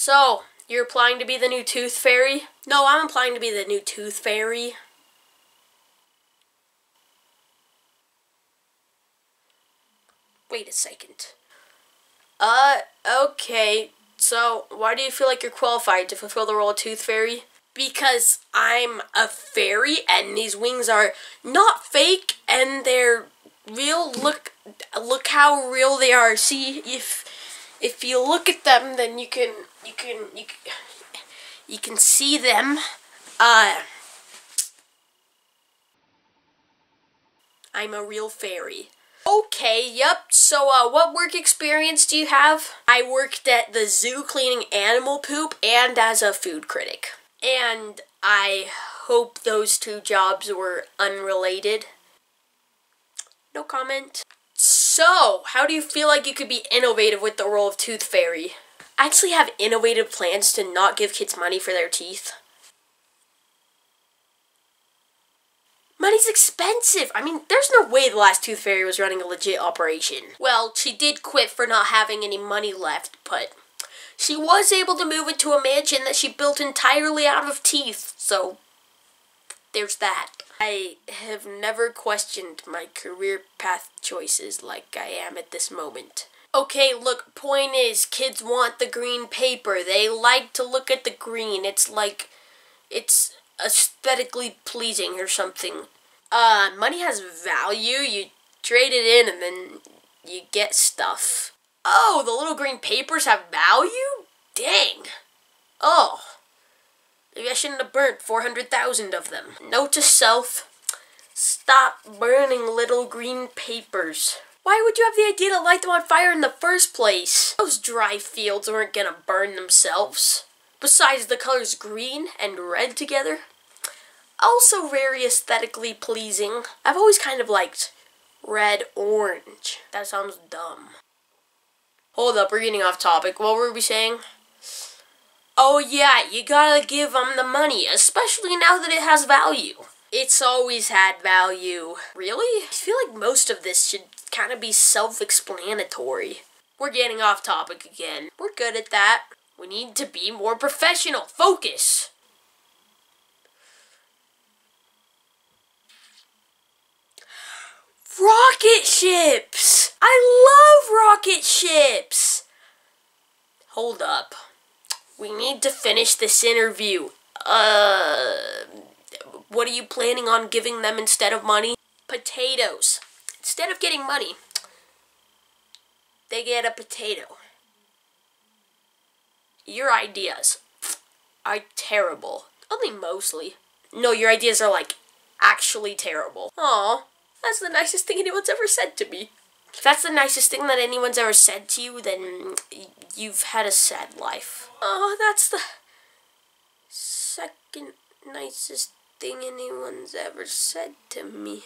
So, you're applying to be the new Tooth Fairy? No, I'm applying to be the new Tooth Fairy. Wait a second. Uh, okay. So, why do you feel like you're qualified to fulfill the role of Tooth Fairy? Because I'm a fairy and these wings are not fake and they're real. Look look how real they are. See if if you look at them then you can you can you can, you can see them. Uh I'm a real fairy. Okay, yep. So, uh, what work experience do you have? I worked at the zoo cleaning animal poop and as a food critic. And I hope those two jobs were unrelated. No comment. So, how do you feel like you could be innovative with the role of Tooth Fairy? I actually have innovative plans to not give kids money for their teeth. Money's expensive. I mean, there's no way the last Tooth Fairy was running a legit operation. Well, she did quit for not having any money left, but she was able to move into a mansion that she built entirely out of teeth, so there's that. I have never questioned my career path choices like I am at this moment. Okay, look, point is, kids want the green paper. They like to look at the green. It's like, it's aesthetically pleasing or something. Uh, money has value. You trade it in and then you get stuff. Oh, the little green papers have value? Dang. Oh. Maybe I shouldn't have burnt 400,000 of them. Note to self, stop burning little green papers. Why would you have the idea to light them on fire in the first place? Those dry fields weren't gonna burn themselves. Besides, the colors green and red together, also very aesthetically pleasing. I've always kind of liked red orange. That sounds dumb. Hold up, we're getting off topic. What were we saying? Oh yeah, you gotta give them the money, especially now that it has value. It's always had value. Really? I feel like most of this should kind of be self-explanatory. We're getting off topic again. We're good at that. We need to be more professional. Focus. Rocket ships! I love rocket ships! Hold up. We need to finish this interview. Uh, what are you planning on giving them instead of money? Potatoes. Instead of getting money, they get a potato. Your ideas are terrible. Only mostly. No, your ideas are like actually terrible. Aw. That's the nicest thing anyone's ever said to me. If that's the nicest thing that anyone's ever said to you, then you've had a sad life. Oh, that's the second nicest thing anyone's ever said to me.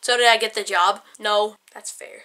So did I get the job? No, that's fair.